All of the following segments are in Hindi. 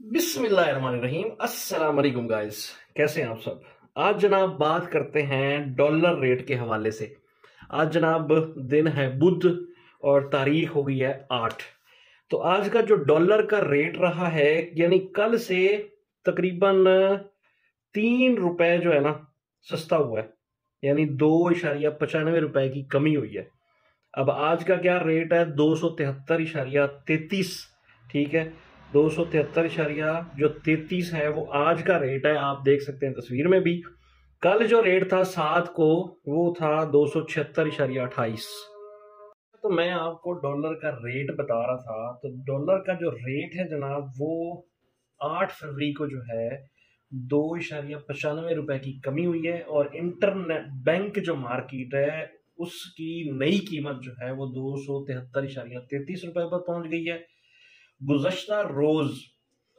बिस्मिल्लाहिर्रहमानिर्रहीम। अस्सलाम वालेकुम गाइस। कैसे हैं आप सब? आज जनाब बात करते हैं डॉलर रेट के हवाले से। आज जनाब दिन है बुध और तारीख हो गई है आठ। तो आज का जो डॉलर का रेट रहा है, यानी कल से तकरीबन तीन रुपए जो है ना, सस्ता हुआ है। यानी दो इशारिया पचानवे रुपए की कमी हुई है। अब आज का क्या रेट है? दो सौ तिहत्तर इशारिया तैतीस, ठीक है? दो सौ तिहत्तर इशारिया जो तैतीस है, वो आज का रेट है। आप देख सकते हैं तस्वीर में भी। कल जो रेट था सात को, वो था दो सौ छिहत्तर इशारिया अट्ठाईस। तो मैं आपको डॉलर का रेट बता रहा था। तो डॉलर का जो रेट है जनाब, वो आठ फरवरी को जो है, दो इशारिया पचानवे रुपए की कमी हुई है और इंटरनेट बैंक जो मार्केट है, उसकी नई कीमत जो है, वो दो सौ तिहत्तर इशारिया तैतीस रुपए पर पहुँच गई है। गुजश्ता रोज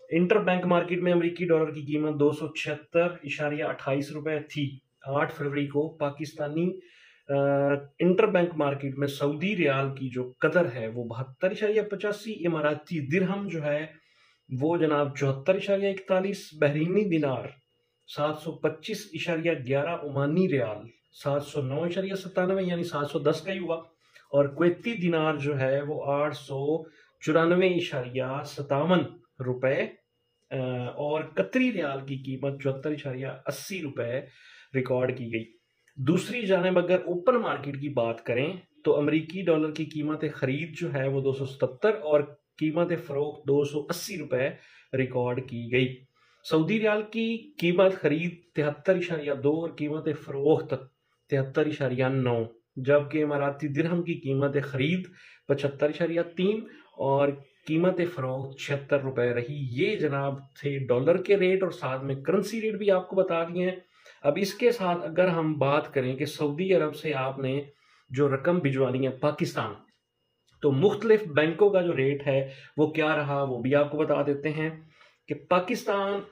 इंटर बैंक मार्केट में अमरीकी डॉलर की कीमत दो सौ छिहत्तर इशारिया अट्ठाईस रुपए थी। आठ फरवरी को पाकिस्तानी इंटर बैंक मार्केट में सऊदी रियाल की जो कदर है, वो बहत्तर इशारिया पचासी, इमाराती दिरहम जो है, वो जनाब चौहत्तर इशारिया इकतालीस, बहरीनी दिनार सात सौ पच्चीस इशारिया ग्यारह, ओमानी रियाल सात सौ नौ इशारिया सत्तानवे, यानी सात सौ दस का ही हुआ। और क्वेती दिनार जो है, वो आठ सौ चौरानवे इशारिया सतावन रुपए और कतरी रियाल की कीमत चौहत्तर इशारिया अस्सी रुपए रिकॉर्ड की गई। दूसरी जानब अगर ओपन मार्केट की बात करें तो अमरीकी डॉलर की कीमत खरीद जो है वो दो सौ सतहत्तर और कीमत फ़रोख दो सौ अस्सी रुपए रिकॉर्ड की गई। सऊदी रियाल की कीमत खरीद तिहत्तर इशारिया दो और कीमत फ़रोख्त तिहत्तर इशारिया नौ, जबकि इमाराती दिरहम की कीमत खरीद पचहत्तर इशारिया तीन और कीमत फ़रोख्त, छिहत्तर रुपए रही। ये जनाब थे डॉलर के रेट और साथ में करेंसी रेट भी आपको बता दिए हैं। अब इसके साथ अगर हम बात करें कि सऊदी अरब से आपने जो रकम भिजवानी है पाकिस्तान तो मुख्तलिफ़ बैंकों का जो रेट है, वो क्या रहा? वो भी आपको बता देते हैं कि पाकिस्तान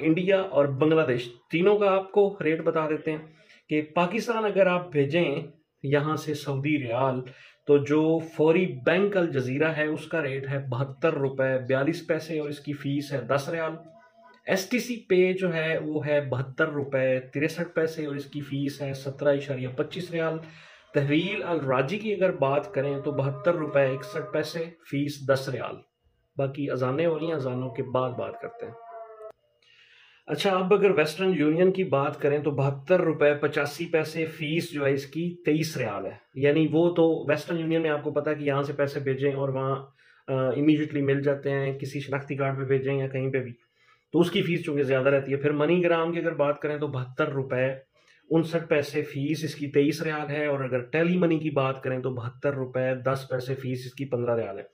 इंडिया और बांग्लादेश तीनों का आपको रेट बता देते हैं कि पाकिस्तान अगर आप भेजें, यहाँ से सऊदी रियाल तो जो फौरी बैंक अल जजीरा है, उसका रेट है बहत्तर रुपए, बयालीस पैसे और इसकी फ़ीस है दस रियाल। एस टी सी पे जो है, वो है बहत्तर रुपए, तिरसठ पैसे और इसकी फ़ीस है सत्रह इशारिया पच्चीस रियाल। तहवील अल राज़ी की अगर बात करें तो बहत्तर रुपए, इकसठ पैसे फ़ीस दस रियाल। बाकी अजाने हैं अजानों के बाद बात करते हैं। अच्छा अब अगर वेस्टर्न यूनियन की बात करें तो बहत्तर रुपए पचासी पैसे फ़ीस जो है इसकी तेईस रियाल है। यानी वो तो वेस्टर्न यूनियन में आपको पता है कि यहाँ से पैसे भेजें और वहाँ इमीडिएटली मिल जाते हैं, किसी शनाख्ती कार्ड पे भेजें या कहीं पे भी। तो उसकी फ़ीस चूँकि ज़्यादा रहती है। फिर मनी ग्राम की अगर बात करें तो बहत्तर रुपए उनसठ पैसे फ़ीस इसकी तेईस रियाल है और अगर टेली मनी की बात करें तो बहत्तर रुपए दस पैसे फ़ीस इसकी पंद्रह रियाल है।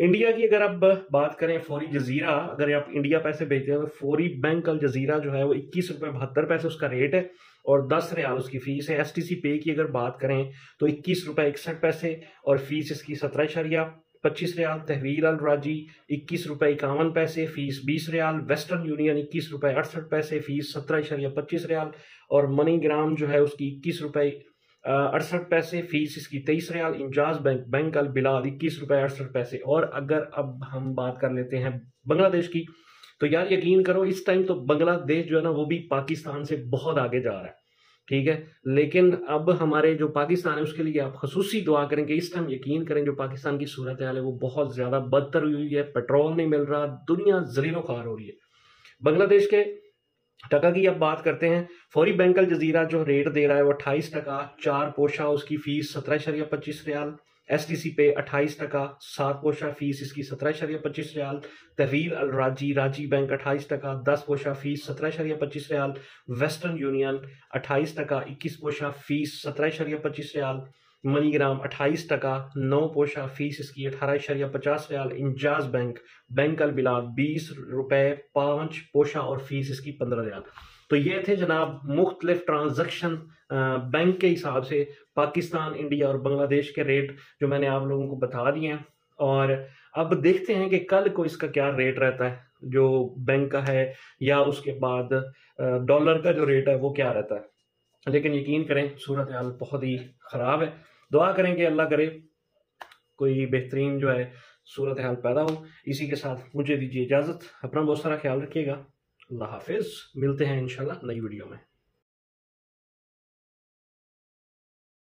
इंडिया की अगर आप बात करें फौरी जजीरा, अगर आप इंडिया पैसे भेजते हैं तो फौरी बैंक अल जजीरा जो है वो इक्कीस रुपये बहत्तर पैसे उसका रेट है और दस रियाल उसकी फ़ीस है। एस टी सी पे की अगर बात करें तो इक्कीस रुपये इकसठ पैसे और फ़ीस इसकी सत्रह शरिया। पच्चीस रियाल तहवीर अल राज़ी इक्कीस रुपये इक्यावन पैसे, फ़ीस बीस रियाल, वेस्टर्न यूनियन इक्कीस रुपये अड़सठ पैसे, फ़ीस सत्रह शरिया पच्चीस रियाल, और मनी ग्राम जो है उसकी इक्कीस रुपये अड़सठ पैसे, फ़ीस इसकी तेईस रियाल, इंजाज बैंक बैंक अल बिलाल इक्कीस रुपये अड़सठ पैसे। और अगर अब हम बात कर लेते हैं बांग्लादेश की तो यार यकीन करो इस टाइम तो बांग्लादेश जो है ना, वो भी पाकिस्तान से बहुत आगे जा रहा है। ठीक है? लेकिन अब हमारे जो पाकिस्तान है, उसके लिए आप खसूसी दुआ करें कि इस टाइम यकीन करें, जो पाकिस्तान की सूरत हाल है, वो बहुत ज़्यादा बदतर हुई है, पेट्रोल नहीं मिल रहा, दुनिया जरीनो खार हो रही है। बांग्लादेश के टका की अब बात करते हैं। फौरी बैंकल जजीरा जो रेट दे रहा है, वो अट्ठाईस टका, चार पोशा उसकी फ़ीस सत्रह शरिया पच्चीस रियाल। एस टी सी पे अट्ठाईस टका, सात पोशा फ़ीस इसकी सत्रह शरिया पच्चीस रियाल तहवील अल राज़ी राज़ी बैंक अट्ठाईस टका, दस पोशा फ़ीस सत्रह शरिया पच्चीस रियाल, वेस्टर्न यूनियन अट्ठाईस टका, इक्कीस पोशा फ़ीस सत्रह शरिया पच्चीस रियाल, मनीग्राम अट्ठाईस टका, नौ पोशा फ़ीस इसकी अठारह शरिया पचास रियाल, इंजाज बैंक बैंक अल बिलाल, बीस रुपए पाँच पोशा और फ़ीस इसकी पंद्रह रियाल। तो ये थे जनाब मुख्तलिफ़ ट्रांजेक्शन बैंक के हिसाब से पाकिस्तान, इंडिया और बांग्लादेश के रेट जो मैंने आप लोगों को बता दिए हैं। और अब देखते हैं कि कल को इसका क्या रेट रहता है, जो बैंक का है या उसके बाद डॉलर का जो रेट है वो क्या रहता है। लेकिन यकीन करें सूरत हाल बहुत ही ख़राब है। दुआ करें कि अल्लाह करे, कोई बेहतरीन जो है सूरत हाल पैदा हो। इसी के साथ मुझे दीजिए इजाज़त। अपना बहुत सारा ख्याल रखिएगा। अल्लाह हाफिज़ मिलते हैं इंशाल्लाह नई वीडियो में।